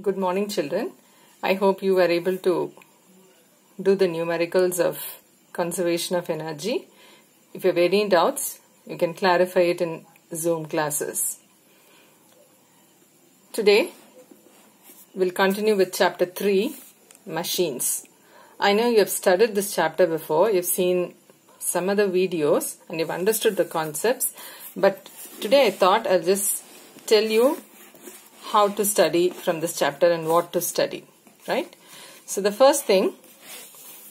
Good morning, children. I hope you were able to do the numericals of conservation of energy. If you have any doubts, you can clarify it in Zoom classes. Today, we'll continue with chapter 3 Machines. I know you have studied this chapter before, you've seen some other videos, and you've understood the concepts, but today I thought I'll just tell you how to study from this chapter and what to study, right? So the first thing,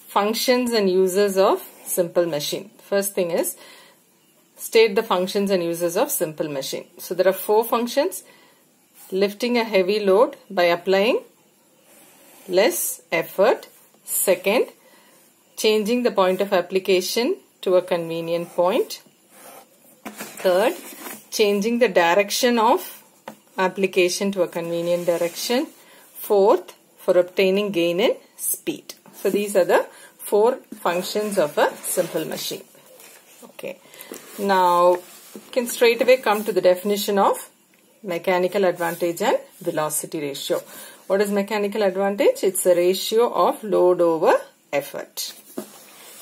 functions and uses of simple machine. First thing is, state the functions and uses of simple machine. So there are four functions. Lifting a heavy load by applying less effort. Second, changing the point of application to a convenient point. Third, changing the direction of application to a convenient direction. Fourth, for obtaining gain in speed. So these are the four functions of a simple machine. Okay. Now, can straight away come to the definition of mechanical advantage and velocity ratio. What is mechanical advantage? It's the ratio of load over effort.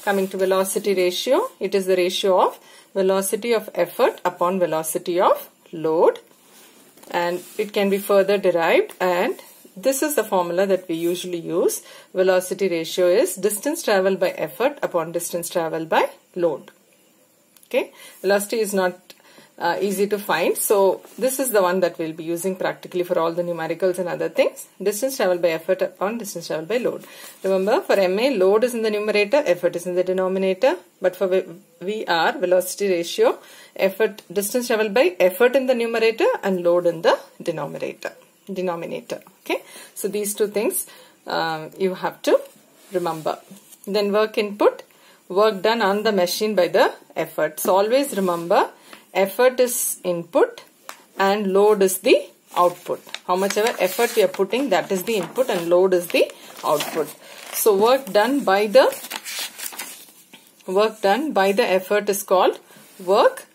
Coming to velocity ratio, it is the ratio of velocity of effort upon velocity of load and it can be further derived and this is the formula that we usually use. Velocity ratio is distance traveled by effort upon distance traveled by load. Okay, velocity is not uh, easy to find. So this is the one that we'll be using practically for all the numericals and other things. Distance traveled by effort upon distance traveled by load. Remember for MA load is in the numerator, effort is in the denominator. But for VR velocity ratio, effort distance traveled by effort in the numerator and load in the denominator. Denominator. Okay. So these two things um, you have to remember. Then work input, work done on the machine by the effort. So always remember effort is input and load is the output. How much ever effort we are putting that is the input and load is the output. So work done by the work done by the effort is called work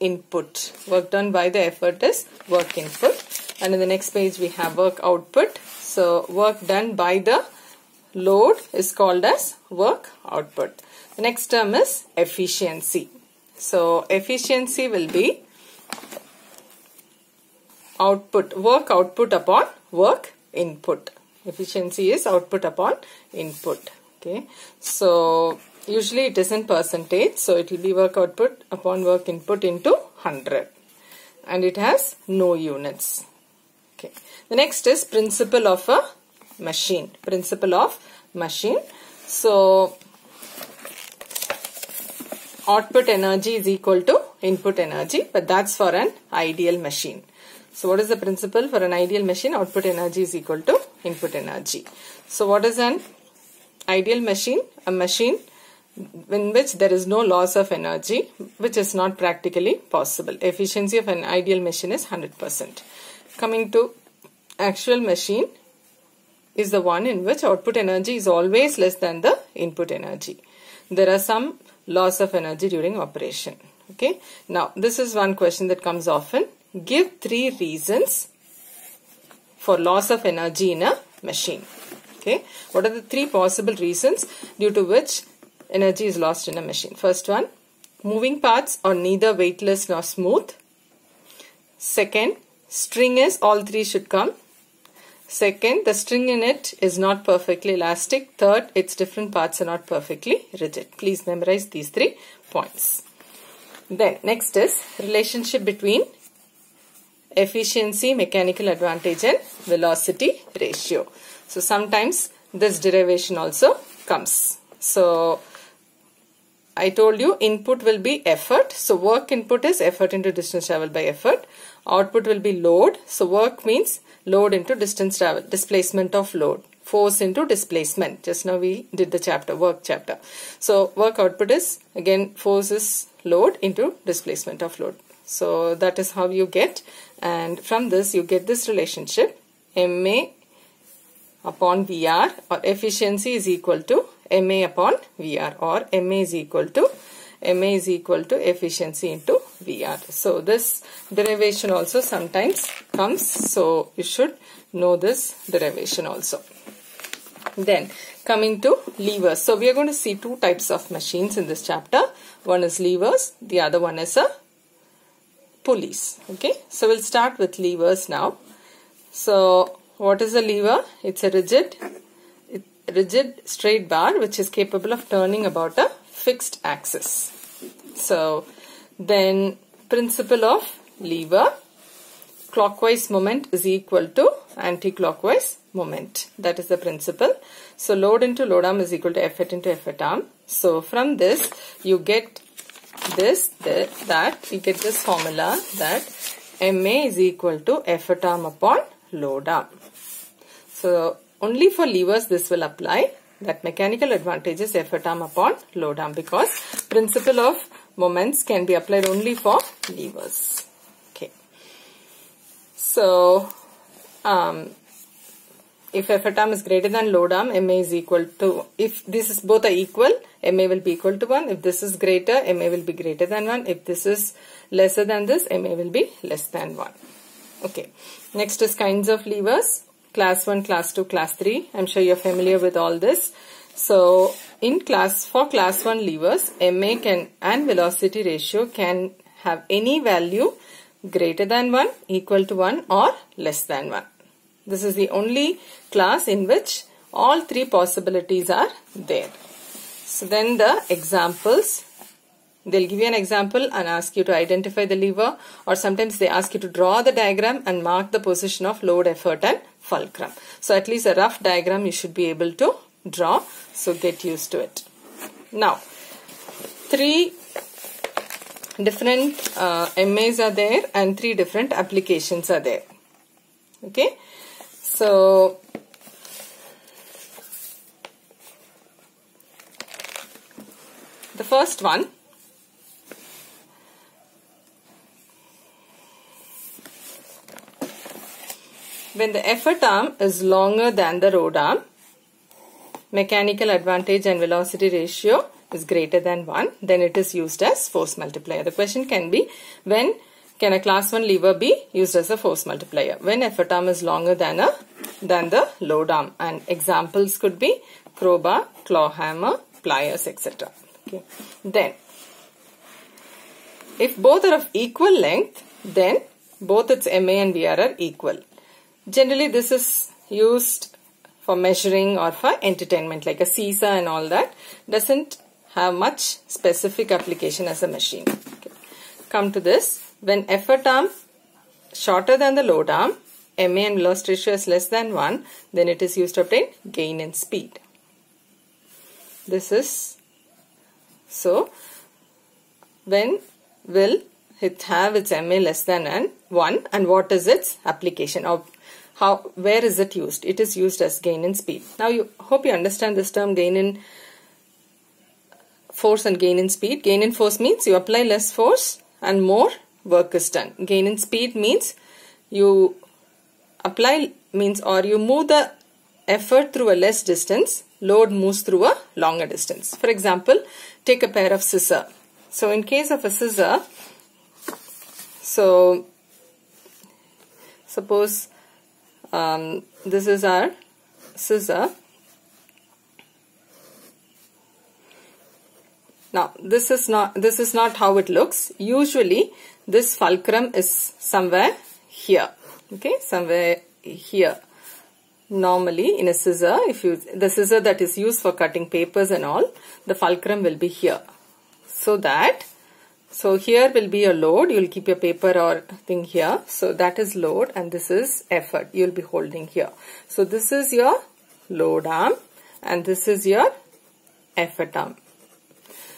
input. Work done by the effort is work input. And in the next page we have work output. So work done by the load is called as work output. The next term is efficiency. So efficiency will be output, work output upon work input. Efficiency is output upon input. Okay. So usually it is in percentage. So it will be work output upon work input into 100. And it has no units. Okay. The next is principle of a machine. Principle of machine. So output energy is equal to input energy but that's for an ideal machine. So what is the principle for an ideal machine? Output energy is equal to input energy. So what is an ideal machine? A machine in which there is no loss of energy which is not practically possible. Efficiency of an ideal machine is 100%. Coming to actual machine is the one in which output energy is always less than the input energy. There are some loss of energy during operation. Okay. Now, this is one question that comes often. Give three reasons for loss of energy in a machine. Okay. What are the three possible reasons due to which energy is lost in a machine? First one, moving parts are neither weightless nor smooth. Second, string is all three should come. Second, the string in it is not perfectly elastic. Third, its different parts are not perfectly rigid. Please memorize these three points. Then, next is relationship between efficiency, mechanical advantage and velocity ratio. So, sometimes this derivation also comes. So, I told you input will be effort. So, work input is effort into distance traveled by effort. Output will be load. So, work means load into distance travel, displacement of load, force into displacement. Just now we did the chapter, work chapter. So work output is again force is load into displacement of load. So that is how you get and from this you get this relationship MA upon VR or efficiency is equal to MA upon VR or MA is equal to MA is equal to efficiency into VR. So this derivation also sometimes comes. So you should know this derivation also. Then coming to levers. So we are going to see two types of machines in this chapter. One is levers, the other one is a pulleys. Okay, so we'll start with levers now. So what is a lever? It's a rigid, rigid straight bar which is capable of turning about a fixed axis. So then principle of lever clockwise moment is equal to anti-clockwise moment. That is the principle. So load into load arm is equal to effort into effort arm. So from this you get this, that you get this formula that MA is equal to effort arm upon load arm. So only for levers this will apply that mechanical advantage is effort arm upon load arm because principle of moments can be applied only for levers. Okay. So um, if effort arm is greater than load arm, MA is equal to, if this is both are equal, MA will be equal to 1. If this is greater, MA will be greater than 1. If this is lesser than this, MA will be less than 1. Okay. Next is kinds of levers. Class 1, class 2, class 3. I'm sure you're familiar with all this. So, in class, for class 1 levers, MA can, and velocity ratio can have any value greater than 1, equal to 1 or less than 1. This is the only class in which all three possibilities are there. So then the examples, they'll give you an example and ask you to identify the lever or sometimes they ask you to draw the diagram and mark the position of load, effort and fulcrum. So at least a rough diagram you should be able to draw. So get used to it. Now, three different uh, MAs are there and three different applications are there. Okay. So, the first one when the effort arm is longer than the load arm mechanical advantage and velocity ratio is greater than 1 then it is used as force multiplier the question can be when can a class 1 lever be used as a force multiplier when effort arm is longer than a than the load arm and examples could be crowbar, claw hammer, pliers etc. Okay. Then if both are of equal length then both its MA and VR are equal. Generally this is used for measuring or for entertainment like a seesaw and all that doesn't have much specific application as a machine. Okay. Come to this when effort arm shorter than the load arm MA and velocity ratio is less than 1, then it is used to obtain gain in speed. This is, so when will it have its MA less than an 1 and what is its application of how, where is it used? It is used as gain in speed. Now you hope you understand this term gain in force and gain in speed. Gain in force means you apply less force and more work is done. Gain in speed means you apply means or you move the effort through a less distance, load moves through a longer distance. For example, take a pair of scissor. So in case of a scissor, so suppose um, this is our scissor. Now this is not this is not how it looks. Usually this fulcrum is somewhere here okay somewhere here normally in a scissor if you the scissor that is used for cutting papers and all the fulcrum will be here so that so here will be a load. You'll keep your paper or thing here. So that is load and this is effort. You'll be holding here. So this is your load arm and this is your effort arm.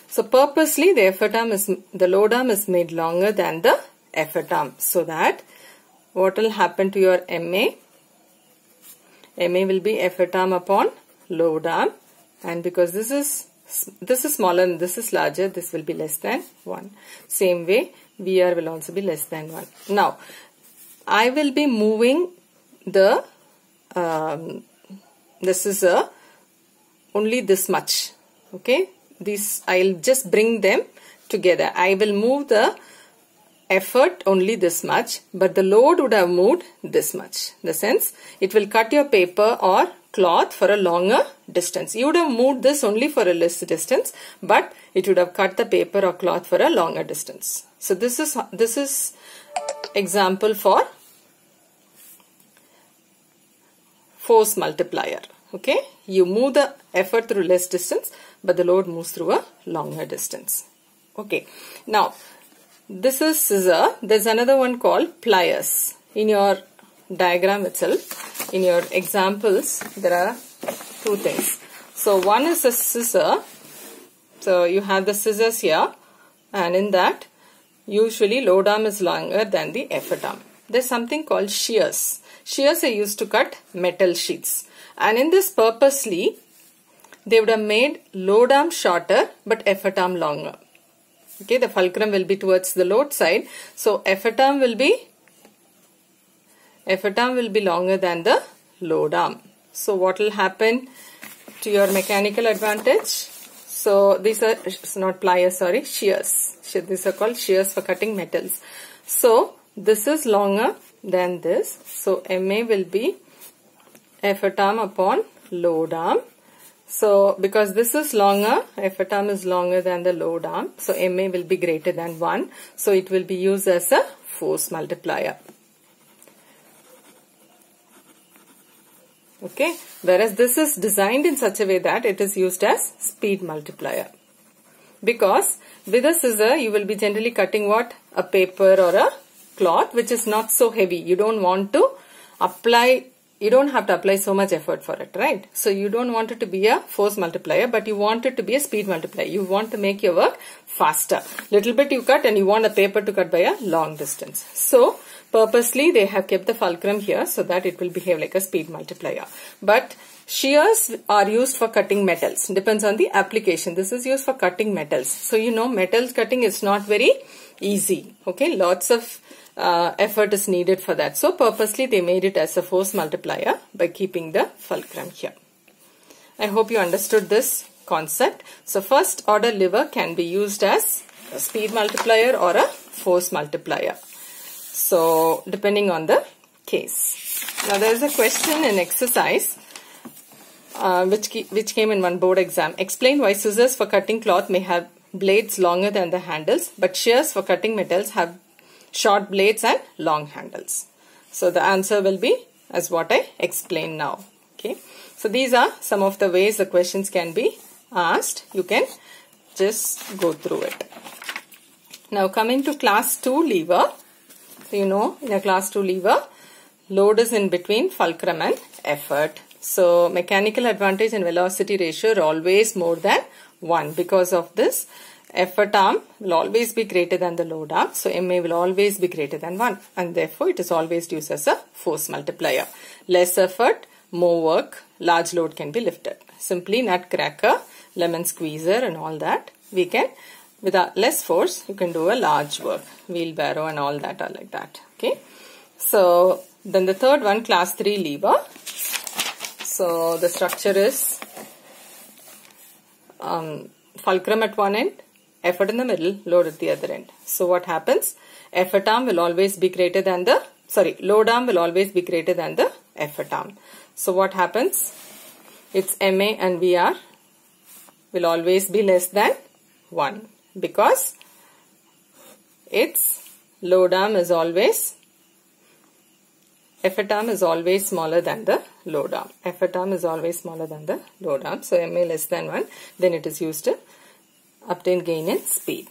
So purposely the effort arm is the load arm is made longer than the effort arm so that what will happen to your MA? MA will be effort arm upon load arm and because this is this is smaller and this is larger this will be less than 1. Same way VR will also be less than 1. Now I will be moving the um, this is a only this much okay these I'll just bring them together I will move the effort only this much, but the load would have moved this much. In the sense, it will cut your paper or cloth for a longer distance. You would have moved this only for a less distance, but it would have cut the paper or cloth for a longer distance. So this is this is example for force multiplier. Okay, you move the effort through less distance, but the load moves through a longer distance. Okay, now this is scissor. There's another one called pliers. In your diagram itself, in your examples, there are two things. So one is a scissor. So you have the scissors here and in that usually load arm is longer than the effort arm. There's something called shears. Shears are used to cut metal sheets and in this purposely they would have made load arm shorter but effort arm longer. Okay, the fulcrum will be towards the load side. So effort arm will be effort arm will be longer than the load arm. So what will happen to your mechanical advantage? So these are not pliers, sorry, shears. These are called shears for cutting metals. So this is longer than this. So MA will be effort arm upon load arm. So because this is longer, effort arm is longer than the load arm. So MA will be greater than 1. So it will be used as a force multiplier. Okay. Whereas this is designed in such a way that it is used as speed multiplier. Because with a scissor you will be generally cutting what? A paper or a cloth which is not so heavy. You don't want to apply you don't have to apply so much effort for it, right? So you don't want it to be a force multiplier, but you want it to be a speed multiplier. You want to make your work faster. Little bit you cut and you want the paper to cut by a long distance. So purposely they have kept the fulcrum here so that it will behave like a speed multiplier. But shears are used for cutting metals. Depends on the application. This is used for cutting metals. So you know metals cutting is not very easy. Okay, lots of uh, effort is needed for that. So purposely they made it as a force multiplier by keeping the fulcrum here. I hope you understood this concept. So first order lever can be used as a speed multiplier or a force multiplier. So depending on the case. Now there is a question in exercise uh, which, which came in one board exam. Explain why scissors for cutting cloth may have blades longer than the handles but shears for cutting metals have short blades and long handles. So the answer will be as what I explained now. Okay. So these are some of the ways the questions can be asked. You can just go through it. Now coming to class 2 lever. You know in a class 2 lever load is in between fulcrum and effort. So mechanical advantage and velocity ratio are always more than 1 because of this effort arm will always be greater than the load arm. So MA will always be greater than 1 and therefore it is always used as a force multiplier. Less effort, more work, large load can be lifted. Simply nutcracker, lemon squeezer and all that we can with less force you can do a large work. Wheelbarrow and all that are like that. Okay. So then the third one class 3 lever. So the structure is um, fulcrum at one end effort in the middle, load at the other end. So what happens? Effort arm will always be greater than the, sorry, load arm will always be greater than the effort arm. So what happens? Its MA and VR will always be less than 1 because its arm is always arm is always smaller than the load arm. Arm is always smaller than the load arm. So MA less than 1 then it is used to obtain gain in speed.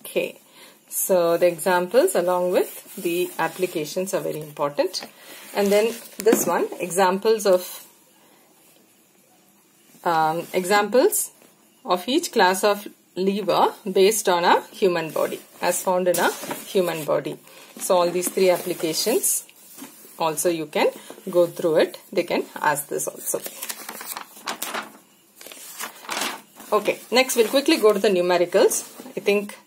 Okay. So the examples along with the applications are very important. And then this one, examples of um, examples of each class of lever based on a human body as found in a human body. So all these three applications also you can go through it. They can ask this also. Okay, next we'll quickly go to the numericals. I think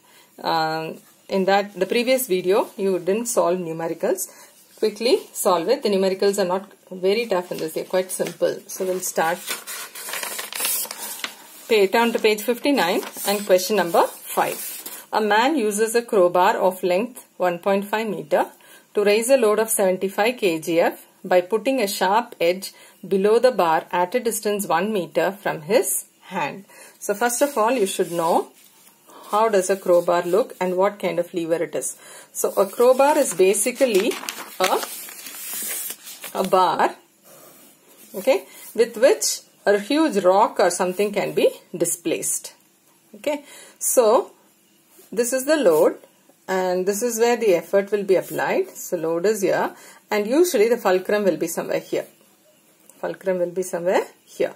um, in that the previous video you didn't solve numericals. Quickly solve it. The numericals are not very tough in this. They're quite simple. So we'll start. Down to page 59 and question number 5. A man uses a crowbar of length 1.5 meter to raise a load of 75 kgf by putting a sharp edge below the bar at a distance 1 meter from his hand. So first of all you should know how does a crowbar look and what kind of lever it is. So a crowbar is basically a, a bar okay with which a huge rock or something can be displaced. Okay. So this is the load and this is where the effort will be applied. So load is here and usually the fulcrum will be somewhere here. Fulcrum will be somewhere here.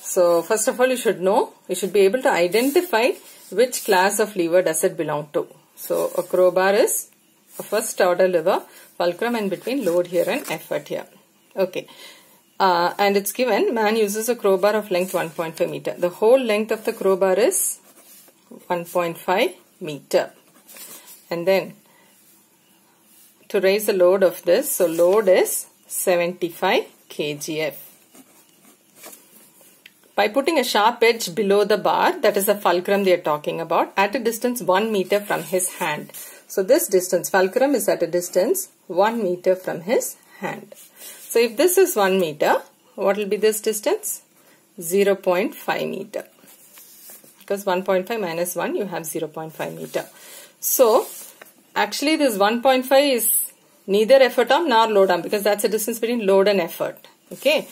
So first of all you should know you should be able to identify which class of lever does it belong to. So a crowbar is a first order lever fulcrum and between load here and effort here. Okay uh, and it's given man uses a crowbar of length 1.5 meter. The whole length of the crowbar is 1.5 meter. And then to raise the load of this, so load is 75 kgf. By putting a sharp edge below the bar, that is the fulcrum they are talking about, at a distance 1 meter from his hand. So this distance, fulcrum is at a distance 1 meter from his hand. So if this is 1 meter, what will be this distance? 0.5 meter. Because 1.5 minus 1, you have 0.5 meter. So actually this 1.5 is neither effort arm nor load arm because that's the distance between load and effort. Okay.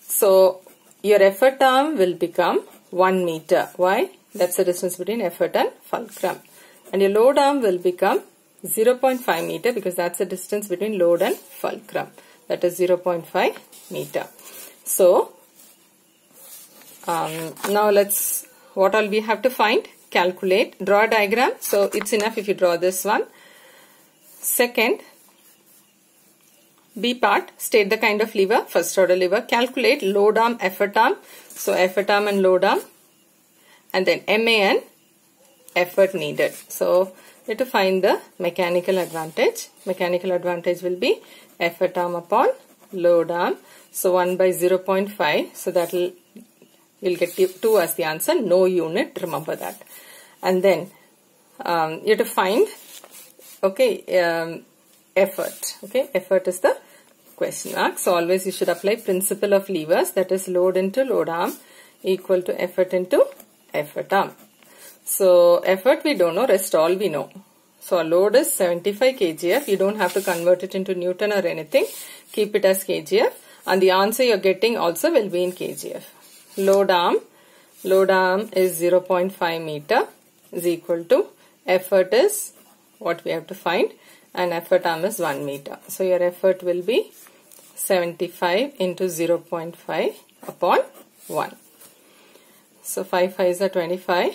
So your effort arm will become 1 meter. Why? That's the distance between effort and fulcrum. And your load arm will become 0.5 meter because that's the distance between load and fulcrum that is 0.5 meter. So, um, now let's, what all we have to find? Calculate, draw a diagram. So, it's enough if you draw this one. Second, B part, state the kind of lever, first order lever. Calculate load arm, effort arm. So, effort arm and load arm. And then MAN, effort needed. So, we have to find the mechanical advantage. Mechanical advantage will be effort arm upon load arm. So 1 by 0.5. So that will you'll get 2 as the answer. No unit. Remember that. And then um, you have to find okay um, effort. Okay, effort is the question mark. So always you should apply principle of levers. That is load into load arm equal to effort into effort arm. So effort we don't know. Rest all we know. So our load is 75 kgf. You don't have to convert it into Newton or anything. Keep it as kgf. And the answer you're getting also will be in kgf. Load arm. Load arm is 0.5 meter is equal to effort is what we have to find and effort arm is 1 meter. So your effort will be 75 into 0.5 upon 1. So 5 5 is 25,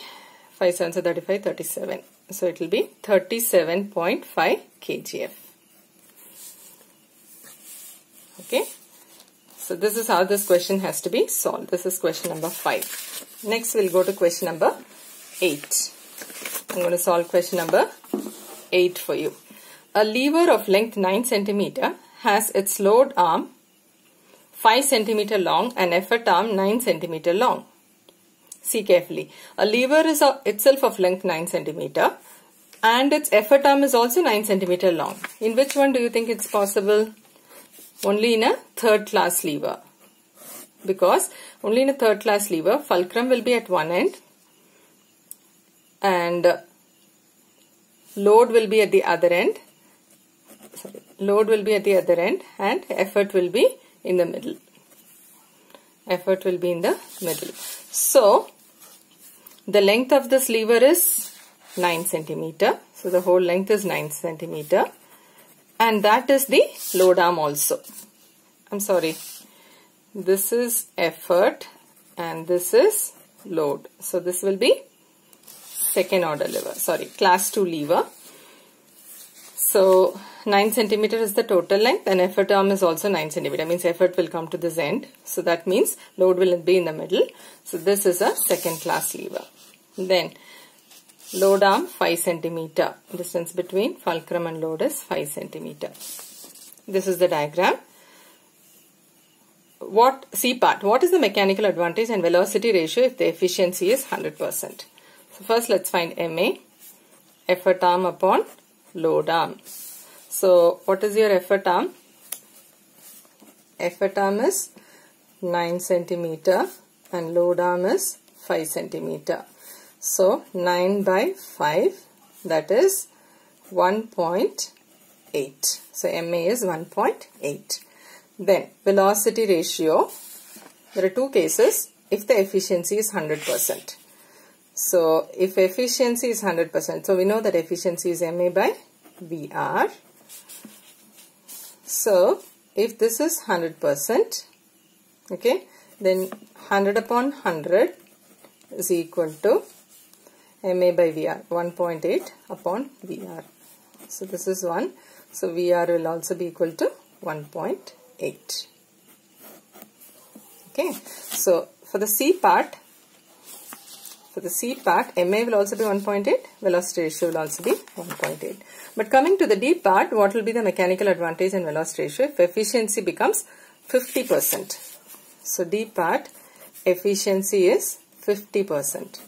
5 7 is 35, 37. So it will be 37.5 kgf. Okay. So this is how this question has to be solved. This is question number 5. Next we'll go to question number 8. I'm going to solve question number 8 for you. A lever of length 9 centimeter has its load arm 5 centimeter long and effort arm 9 centimeter long. See carefully. A lever is uh, itself of length 9 centimeter and its effort arm is also 9 centimeter long. In which one do you think it's possible? Only in a third class lever. Because only in a third class lever, fulcrum will be at one end and load will be at the other end. Sorry, load will be at the other end and effort will be in the middle. Effort will be in the middle. So, the length of this lever is 9 centimeter. So the whole length is 9 centimeter. And that is the load arm also. I'm sorry. This is effort and this is load. So this will be second order lever. Sorry, class 2 lever. So 9 centimeter is the total length and effort arm is also 9 centimeter. Means effort will come to this end. So that means load will be in the middle. So this is a second class lever. Then load arm 5 centimeter. Distance between fulcrum and load is 5 centimeter. This is the diagram. What C part? What is the mechanical advantage and velocity ratio if the efficiency is 100%? So first let's find MA, effort arm upon load arm. So what is your effort arm? Effort arm is 9 centimeter and load arm is 5 centimeter. So 9 by 5 that is 1.8. So MA is 1.8. Then velocity ratio. There are two cases if the efficiency is 100%. So if efficiency is 100%, so we know that efficiency is MA by VR. So if this is 100%, okay, then 100 upon 100 is equal to MA by VR, 1.8 upon VR. So this is 1. So VR will also be equal to 1.8. Okay, so for the C part, for the C part, MA will also be 1.8, velocity ratio will also be 1.8. But coming to the D part, what will be the mechanical advantage and velocity ratio if efficiency becomes 50%? So D part, efficiency is 50%.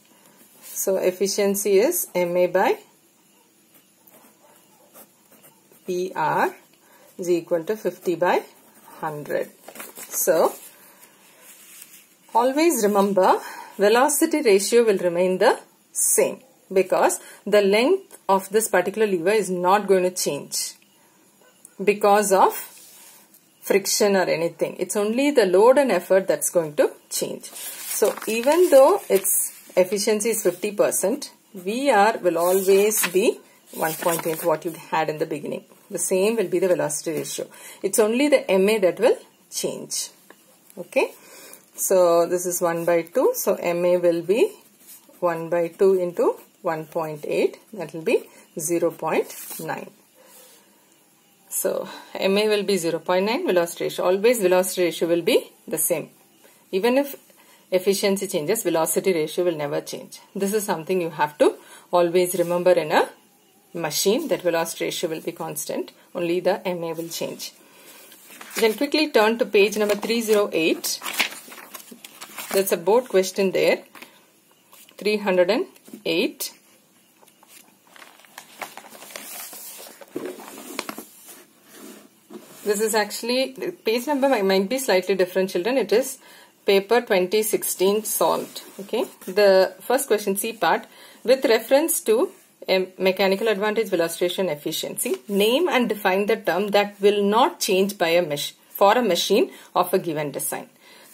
So efficiency is MA by VR is equal to 50 by 100. So always remember velocity ratio will remain the same because the length of this particular lever is not going to change because of friction or anything. It's only the load and effort that's going to change. So even though its efficiency is 50%, VR will always be 1.8 what you had in the beginning. The same will be the velocity ratio. It's only the MA that will change. Okay. So this is 1 by 2. So MA will be 1 by 2 into 1.8. That will be 0 0.9. So MA will be 0 0.9 velocity ratio. Always velocity ratio will be the same. Even if efficiency changes, velocity ratio will never change. This is something you have to always remember in a machine that velocity ratio will be constant. Only the MA will change. Then quickly turn to page number 308. There's a board question there. 308. This is actually, page number might be slightly different children. It is paper 2016 solved. Okay. The first question C part with reference to a mechanical advantage, velocity, efficiency. Name and define the term that will not change by a mesh for a machine of a given design.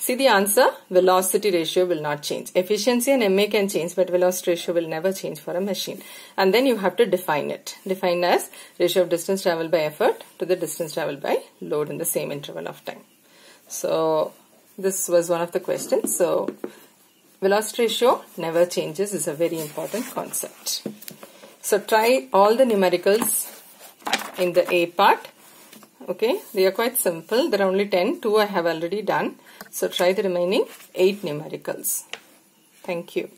See the answer, velocity ratio will not change. Efficiency and MA can change, but velocity ratio will never change for a machine. And then you have to define it. Define as ratio of distance traveled by effort to the distance traveled by load in the same interval of time. So, this was one of the questions. So, velocity ratio never changes is a very important concept. So, try all the numericals in the A part okay they are quite simple there are only 10 2 I have already done so try the remaining 8 numericals. Thank you